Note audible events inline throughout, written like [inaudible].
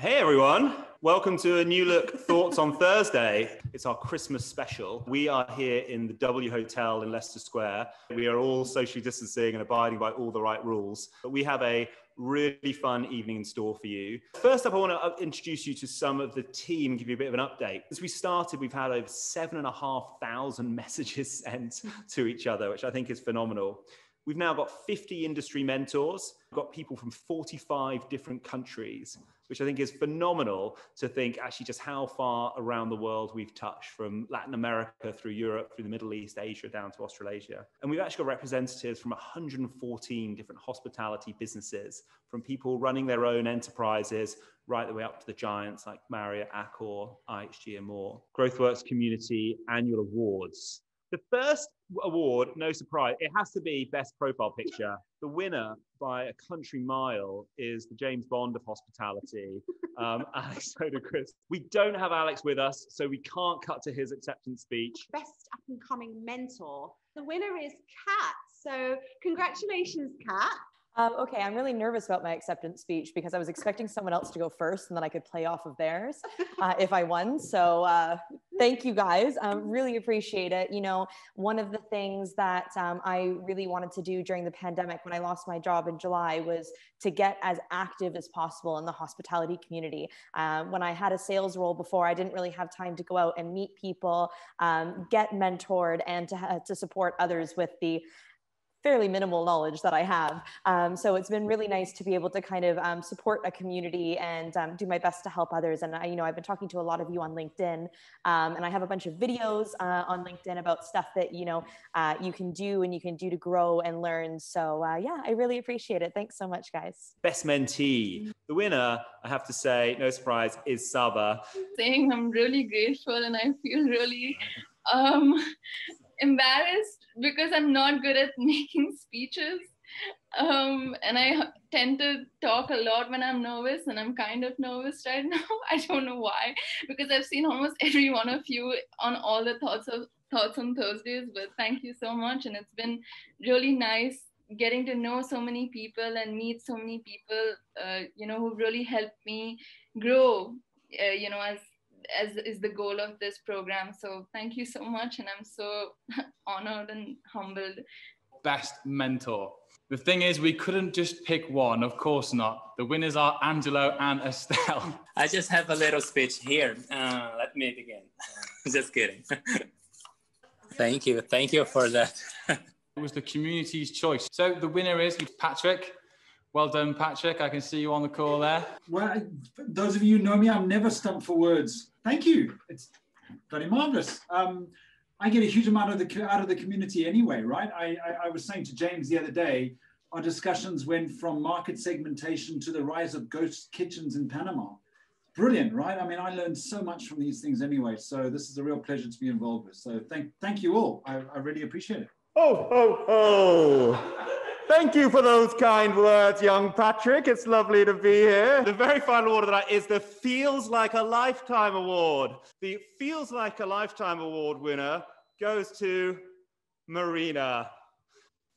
Hey everyone, welcome to a new look Thoughts on Thursday. It's our Christmas special. We are here in the W Hotel in Leicester Square. We are all socially distancing and abiding by all the right rules. But we have a really fun evening in store for you. First up, I want to uh, introduce you to some of the team, give you a bit of an update. As we started, we've had over seven and a half thousand [laughs] messages sent to each other, which I think is phenomenal. We've now got 50 industry mentors, we've got people from 45 different countries, which I think is phenomenal to think actually just how far around the world we've touched from Latin America through Europe, through the Middle East, Asia, down to Australasia. And we've actually got representatives from 114 different hospitality businesses, from people running their own enterprises right the way up to the giants like Marriott, Accor, IHG, and more. GrowthWorks Community Annual Awards. The first award, no surprise, it has to be Best Profile Picture. The winner by a country mile is the James Bond of hospitality, um, [laughs] Alex Soderqvist. We don't have Alex with us, so we can't cut to his acceptance speech. best up and coming mentor. The winner is Cat. So congratulations, Cat. Um, okay, I'm really nervous about my acceptance speech because I was expecting someone else to go first and then I could play off of theirs [laughs] uh, if I won. So uh, thank you guys. Um, really appreciate it. You know, one of the things that um, I really wanted to do during the pandemic when I lost my job in July was to get as active as possible in the hospitality community. Um, when I had a sales role before, I didn't really have time to go out and meet people, um, get mentored, and to, to support others with the fairly minimal knowledge that I have. Um, so it's been really nice to be able to kind of um, support a community and um, do my best to help others. And I, you know, I've been talking to a lot of you on LinkedIn, um, and I have a bunch of videos uh, on LinkedIn about stuff that you know uh, you can do and you can do to grow and learn. So uh, yeah, I really appreciate it. Thanks so much, guys. Best mentee. The winner, I have to say, no surprise, is Sabah. saying I'm really grateful and I feel really um, embarrassed because I'm not good at [laughs] making speeches. Um, and I tend to talk a lot when I'm nervous, and I'm kind of nervous right [laughs] now. I don't know why, because I've seen almost [laughs] every one of you on all the thoughts of thoughts on Thursdays. But thank you so much, and it's been really nice getting to know so many people and meet so many people. Uh, you know, who really helped me grow. Uh, you know, as as is the goal of this program. So thank you so much, and I'm so [laughs] honored and humbled. best mentor. The thing is, we couldn't just pick one, of course not. The winners are Angelo and Estelle. [laughs] I just have a little speech here. Uh, let me begin. [laughs] just kidding. thank you. Thank you for that. It was the community's choice. So the winner is Patrick. Well done, Patrick. I can see you on the call there. Well, I- those of you who know me, I'm never stumped for words. Thank you. It's bloody marvelous. Um, I get a huge amount of the out of the community anyway, right? I, I, I was saying to James the other day, our discussions went from market segmentation to the rise of ghost kitchens in Panama. Brilliant, right? I mean, I learned so much from these things anyway. So this is a real pleasure to be involved with. So thank thank you all. I, I really appreciate it. Oh, oh, oh. Thank you for those kind words, young Patrick. It's lovely to be here. The very final award of the night is the Feels Like a Lifetime Award. The Feels Like a Lifetime Award winner goes to Marina.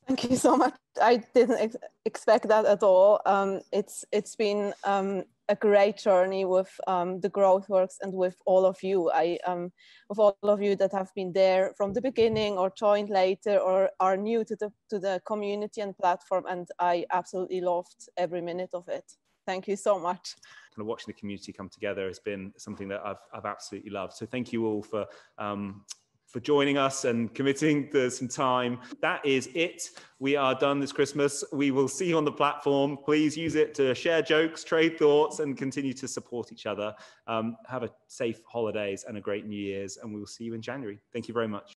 Thank you so much. I didn't ex- expect that at all. Um, it's it's been um, a great journey with um, the Growth Works and with all of you. I um, with all of you that have been there from the beginning or joined later or are new to the to the community and platform. And I absolutely loved every minute of it. Thank you so much. Kind of watching the community come together has been something that I've, I've absolutely loved. So thank you all for um, for joining us and committing some time. That is it. We are done this Christmas. We will see you on the platform. Please use it to share jokes, trade thoughts, and continue to support each other. Um, have a safe holidays and a great New Year's, and we will see you in January. Thank you very much.